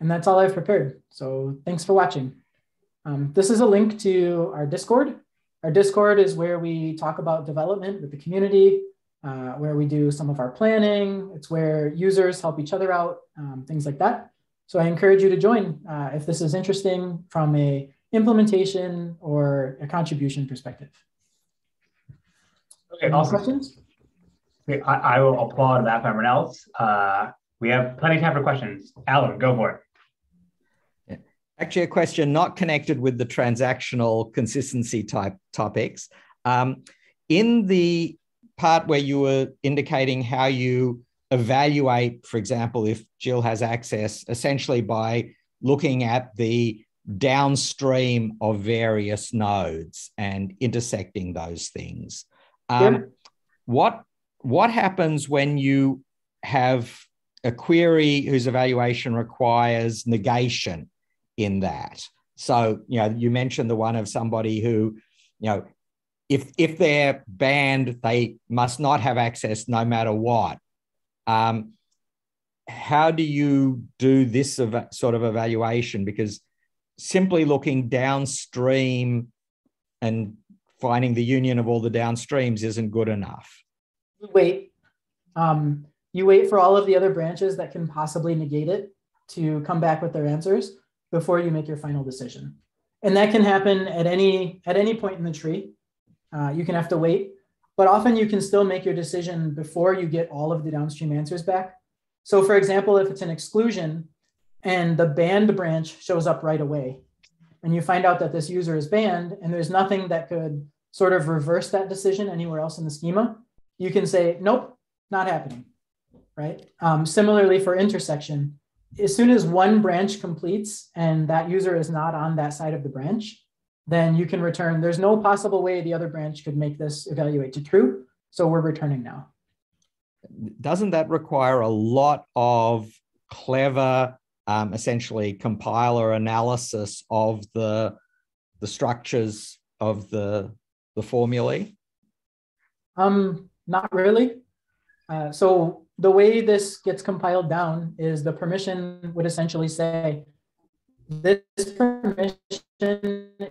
And that's all I've prepared. So thanks for watching. Um, this is a link to our Discord. Our Discord is where we talk about development with the community, uh, where we do some of our planning. It's where users help each other out, um, things like that. So I encourage you to join uh, if this is interesting from a implementation or a contribution perspective. Okay, Any awesome. questions? Okay, I, I will applaud that for everyone else. Uh, we have plenty of time for questions. Alan, go for it. Actually, a question not connected with the transactional consistency type topics. Um, in the part where you were indicating how you evaluate, for example, if Jill has access, essentially by looking at the downstream of various nodes and intersecting those things. Um, Yep. What what happens when you have a query whose evaluation requires negation in that? So you know, you mentioned the one of somebody who, you know, if if they're banned, they must not have access no matter what. Um, how do you do this eva- sort of evaluation? Because simply looking downstream and finding the union of all the downstreams isn't good enough. Wait. Um, you wait for all of the other branches that can possibly negate it to come back with their answers before you make your final decision. And that can happen at any at any point in the tree. Uh, you can have to wait, but often you can still make your decision before you get all of the downstream answers back. So, for example, if it's an exclusion and the banned branch shows up right away, and you find out that this user is banned, and there's nothing that could sort of reverse that decision anywhere else in the schema, you can say, nope, not happening, right? Um, similarly for intersection, as soon as one branch completes and that user is not on that side of the branch, then you can return, there's no possible way the other branch could make this evaluate to true. So we're returning now. Doesn't that require a lot of clever, um, essentially compiler analysis of the the structures of the the formulae? Um, not really. Uh, so the way this gets compiled down is the permission would essentially say, this permission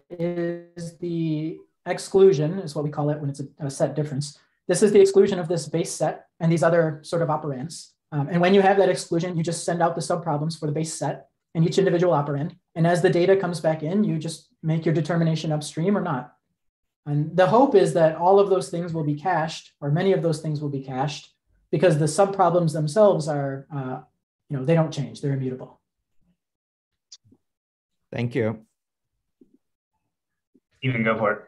is the exclusion, is what we call it when it's a, a set difference. This is the exclusion of this base set and these other sort of operands. Um, and when you have that exclusion, you just send out the subproblems for the base set and each individual operand. And as the data comes back in, you just make your determination upstream or not. And the hope is that all of those things will be cached, or many of those things will be cached, because the subproblems themselves are, uh, you know, they don't change; they're immutable. Thank you. Even go for it.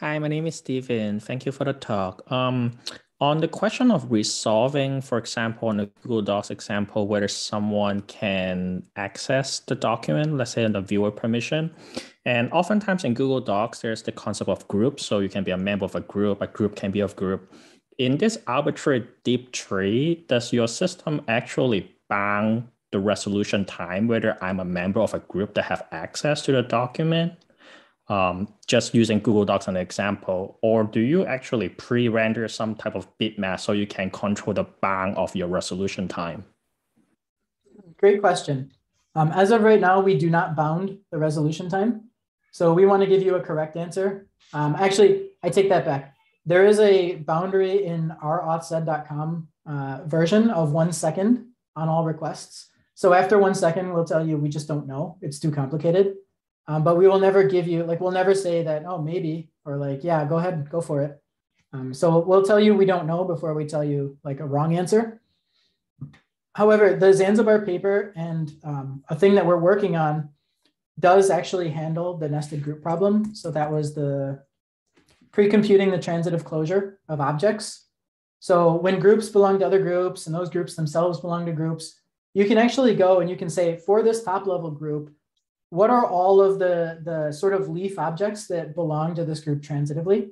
Hi, my name is Stephen. Thank you for the talk. Um, on the question of resolving, for example, on the Google Docs example, whether someone can access the document, let's say on the viewer permission. And oftentimes in Google Docs, there's the concept of groups. So you can be a member of a group, a group can be of group. In this arbitrary deep tree, does your system actually bound the resolution time, whether I'm a member of a group that have access to the document, um, just using Google Docs as an example, or do you actually pre-render some type of bitmap so you can control the bound of your resolution time? Great question. Um, as of right now, we do not bound the resolution time. So we want to give you a correct answer. Um, actually, I take that back. There is a boundary in our authzed.com uh, version of one second on all requests. So after one second, we'll tell you we just don't know. It's too complicated. Um, but we will never give you, like, we'll never say that, oh, maybe, or like, yeah, go ahead, go for it. Um, so we'll tell you we don't know before we tell you like a wrong answer. However, the Zanzibar paper and um, a thing that we're working on does actually handle the nested group problem. So that was the pre-computing the transitive closure of objects. So when groups belong to other groups and those groups themselves belong to groups, you can actually go and you can say for this top level group, what are all of the, the sort of leaf objects that belong to this group transitively?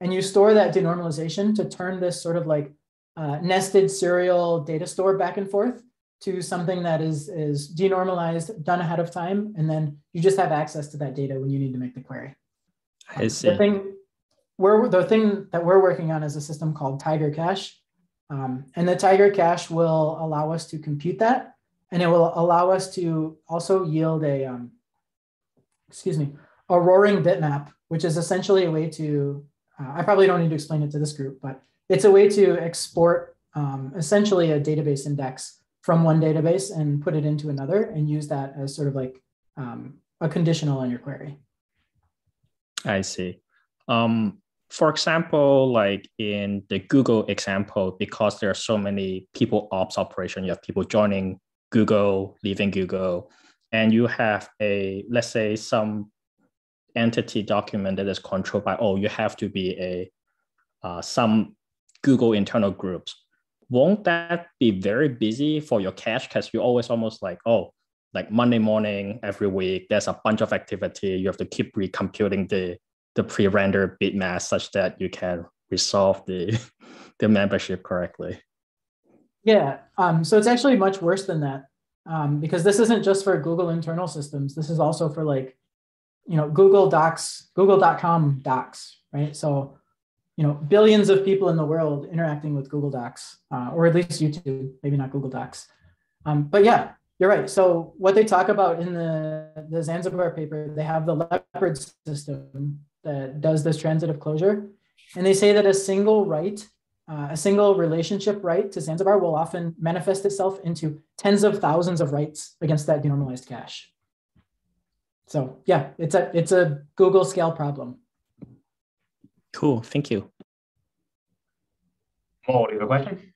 And you store that denormalization to turn this sort of like uh, nested serial data store back and forth to something that is, is denormalized, done ahead of time, and then you just have access to that data when you need to make the query. I see. The thing, we're, the thing that we're working on is a system called Tiger Cache. Um, and the Tiger Cache will allow us to compute that, and it will allow us to also yield a, um, excuse me, a roaring bitmap, which is essentially a way to, uh, I probably don't need to explain it to this group, but it's a way to export um, essentially a database index from one database and put it into another and use that as sort of like um, a conditional on your query. I see. Um, for example, like in the Google example, because there are so many people ops operation, you have people joining Google, leaving Google, and you have a, let's say some entity document that is controlled by, oh, you have to be a, uh, some Google internal groups won't that be very busy for your cache? Because you always almost like, oh, like Monday morning every week, there's a bunch of activity. You have to keep recomputing the the pre-render bitmap such that you can resolve the the membership correctly. Yeah, um, so it's actually much worse than that um, because this isn't just for Google internal systems. This is also for like, you know, Google Docs, Google.com Docs, right? So you know billions of people in the world interacting with Google Docs, uh, or at least YouTube, maybe not Google Docs. Um, but yeah, you're right. So what they talk about in the the Zanzibar paper, they have the leopard system that does this transitive closure, and they say that a single write, uh, a single relationship write to Zanzibar will often manifest itself into tens of thousands of writes against that denormalized cache. So yeah, it's a it's a Google scale problem. Cool. Thank you. Paul, do you have a question?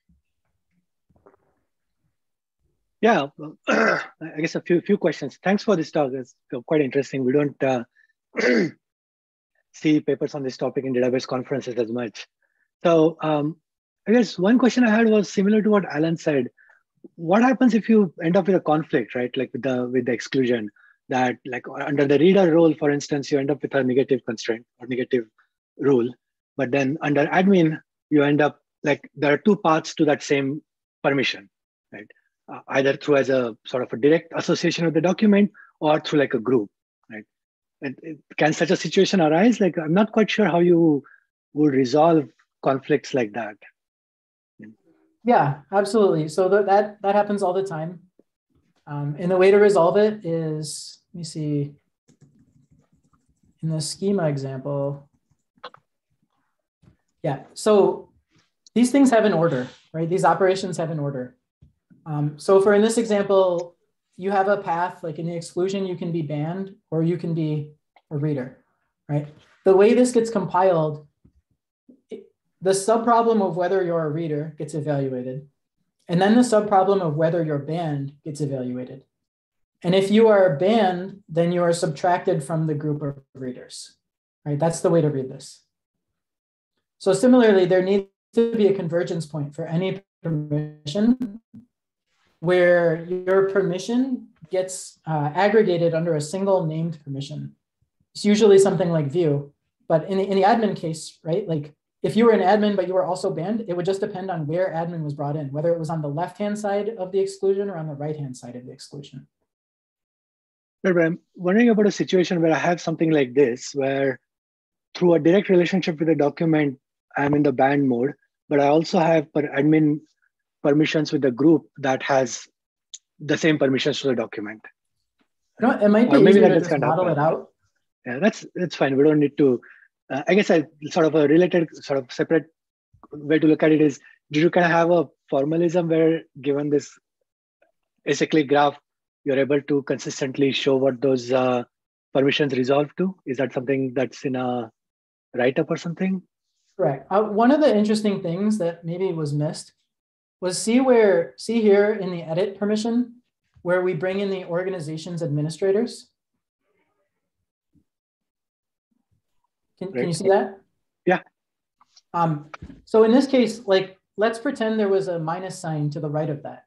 Yeah, I guess a few few questions. Thanks for this talk. It's quite interesting. We don't uh, see papers on this topic in database conferences as much. So um, I guess one question I had was similar to what Alan said. What happens if you end up with a conflict, right? Like with the with the exclusion that like under the reader role, for instance, you end up with a negative constraint or negative rule. But then under admin, you end up like there are two paths to that same permission, right? Uh, either through as a sort of a direct association with the document or through like a group, And can such a situation arise? Like I'm not quite sure how you would resolve conflicts like that. Yeah, absolutely. So th- that that happens all the time, um, and the way to resolve it is let me see. In the schema example, yeah. So these things have an order, right? These operations have an order. Um, so for in this example, you have a path, like in the exclusion, you can be banned or you can be a reader, right? The way this gets compiled, the subproblem of whether you're a reader gets evaluated. And then the subproblem of whether you're banned gets evaluated. And if you are banned, then you are subtracted from the group of readers, right? That's the way to read this. So similarly, there needs to be a convergence point for any permission where your permission gets uh, aggregated under a single named permission. It's usually something like view, but in the, in the admin case, right, like if you were an admin, but you were also banned, it would just depend on where admin was brought in, whether it was on the left-hand side of the exclusion or on the right-hand side of the exclusion. But I'm wondering about a situation where I have something like this, where through a direct relationship with a document, I'm in the banned mode, but I also have per admin permissions with the group that has the same permissions to the document. Know, it might be maybe easier to model it out. Yeah, that's that's fine. We don't need to. Uh, I guess I sort of a related, sort of separate way to look at it is: did you kind of have a formalism where, given this acyclic graph, you're able to consistently show what those uh, permissions resolve to? Is that something that's in a write-up or something? Correct. Uh, one of the interesting things that maybe was missed was see where, see here in the edit permission, where we bring in the organization's administrators. Can, can you see that? Yeah. Um, so in this case, like, let's pretend there was a minus sign to the right of that,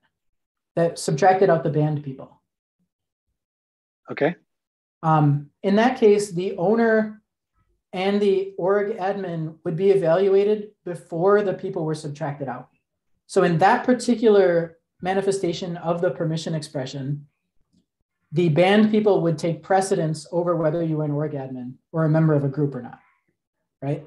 that subtracted out the banned people. Okay. Um, in that case, the owner and the org admin would be evaluated before the people were subtracted out. So in that particular manifestation of the permission expression, the banned people would take precedence over whether you were an org admin or a member of a group or not, right?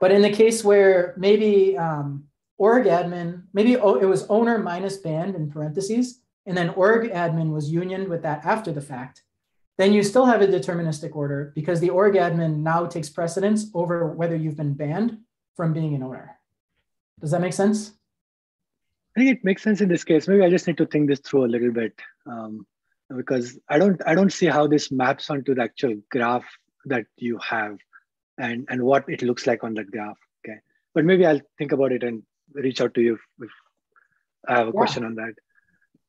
But in the case where maybe um, org admin, maybe it was owner minus banned in parentheses, and then org admin was unioned with that after the fact, then you still have a deterministic order because the org admin now takes precedence over whether you've been banned from being an owner. Does that make sense? I think it makes sense in this case. Maybe I just need to think this through a little bit um, because I don't I don't see how this maps onto the actual graph that you have and and what it looks like on that graph. Okay, but maybe I'll think about it and reach out to you if, if I have a yeah. question on that.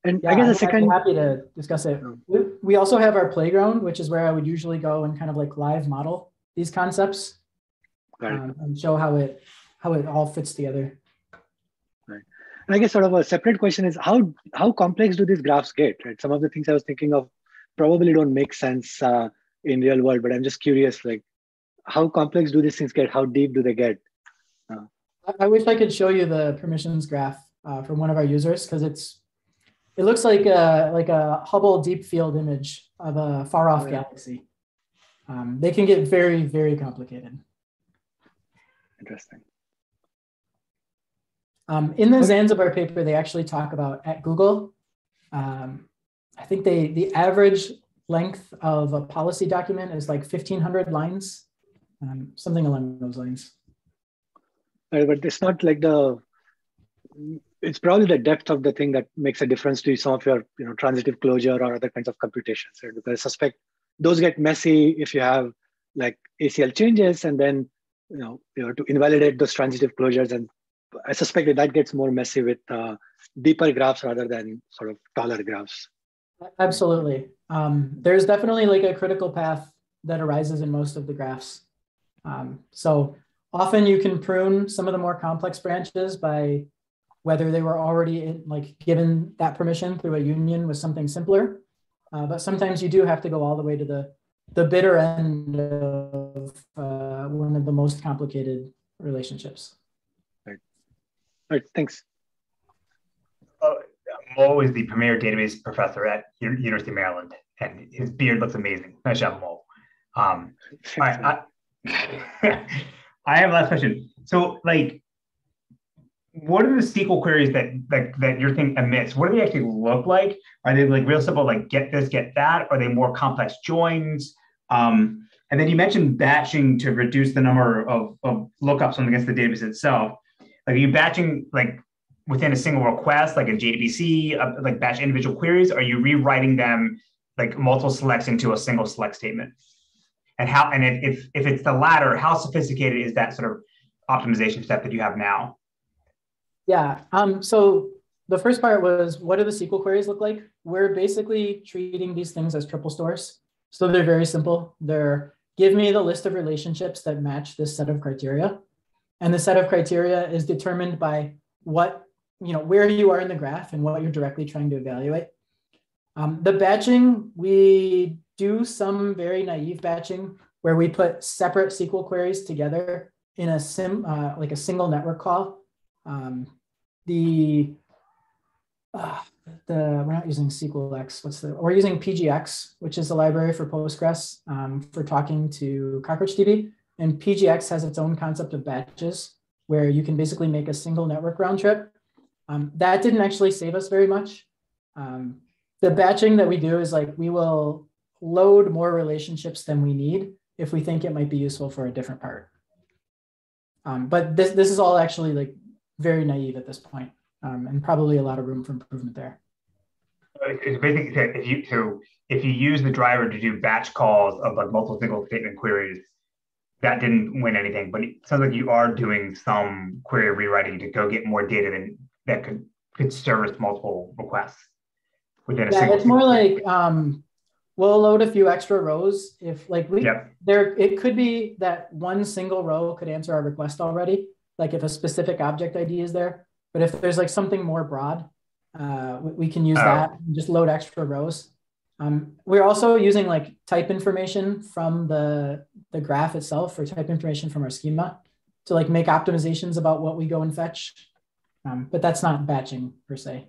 And yeah, I guess the second. I'm happy to discuss it. We, we also have our playground, which is where I would usually go and kind of like live model these concepts um, and show how it how it all fits together. Right. And I guess sort of a separate question is how how complex do these graphs get? Right. Some of the things I was thinking of probably don't make sense uh, in real world, but I'm just curious, like how complex do these things get? How deep do they get? Uh, I wish I could show you the permissions graph uh, from one of our users because it's it looks like a, like a Hubble deep field image of a far off oh, yeah. galaxy. Um, they can get very, very complicated. Interesting. Um, in the Zanzibar paper, they actually talk about at Google. Um, I think they the average length of a policy document is like 1,500 lines, um, something along those lines. Right, but it's not like the it's probably the depth of the thing that makes a difference to some of your you know transitive closure or other kinds of computations right? because i suspect those get messy if you have like acl changes and then you know you know to invalidate those transitive closures and i suspect that that gets more messy with uh, deeper graphs rather than sort of taller graphs absolutely um, there's definitely like a critical path that arises in most of the graphs um, so often you can prune some of the more complex branches by whether they were already in, like given that permission through a union with something simpler. Uh, but sometimes you do have to go all the way to the the bitter end of uh, one of the most complicated relationships. All right. Thanks. Uh, Mo is the premier database professor at University of Maryland, and his beard looks amazing. Nice job, Mo. Um, all right, I, I have a last question. So, like, what are the SQL queries that that, that your thing emits? What do they actually look like? Are they like real simple, like get this, get that? Are they more complex joins? Um, and then you mentioned batching to reduce the number of, of lookups on against the database itself. Like, are you batching like within a single request, like a JDBC, uh, like batch individual queries? Are you rewriting them like multiple selects into a single select statement? And how? And if if it's the latter, how sophisticated is that sort of optimization step that you have now? Yeah. Um, so the first part was what do the SQL queries look like? We're basically treating these things as triple stores. So they're very simple. They're give me the list of relationships that match this set of criteria. And the set of criteria is determined by what, you know, where you are in the graph and what you're directly trying to evaluate. Um, the batching, we do some very naive batching where we put separate SQL queries together in a sim, uh, like a single network call, um, the, uh, the, we're not using SQLX, what's the, we're using PGX, which is a library for Postgres um, for talking to CockroachDB. And PGX has its own concept of batches where you can basically make a single network round trip. Um, that didn't actually save us very much. Um, the batching that we do is like we will load more relationships than we need if we think it might be useful for a different part. Um, but this, this is all actually like very naive at this point, um, and probably a lot of room for improvement there. It's basically if you so if you use the driver to do batch calls of like multiple single statement queries, that didn't win anything. But it sounds like you are doing some query rewriting to go get more data than that could could service multiple requests within a yeah, single. It's more like um, we'll load a few extra rows if like we yep. there it could be that one single row could answer our request already like if a specific object id is there but if there's like something more broad uh, we, we, can use oh. that and just load extra rows um, we're also using like type information from the the graph itself or type information from our schema to like make optimizations about what we go and fetch. Um, but that's not batching per se